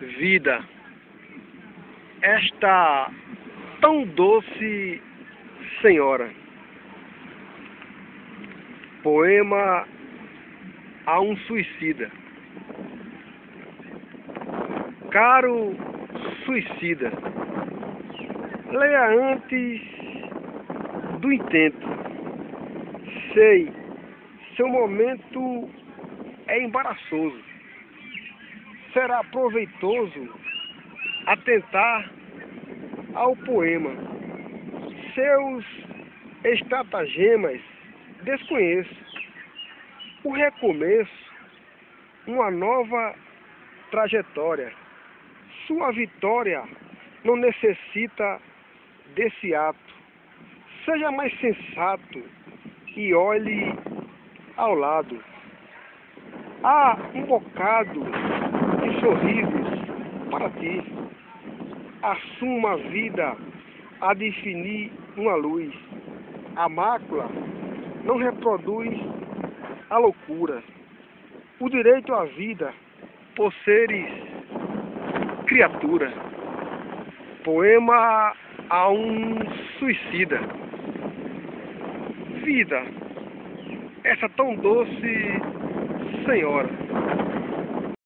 vida, esta tão doce senhora. Poema a um suicida. Caro suicida, leia antes do intento. Sei, seu momento é embaraçoso será proveitoso atentar ao poema. Seus estratagemas desconheço. O recomeço, uma nova trajetória. Sua vitória não necessita desse ato. Seja mais sensato e olhe ao lado. Há um bocado de sorrisos para ti. Assuma a vida a definir uma luz. A mácula não reproduz a loucura. O direito à vida por seres criatura. Poema a um suicida. Vida, essa tão doce senhora.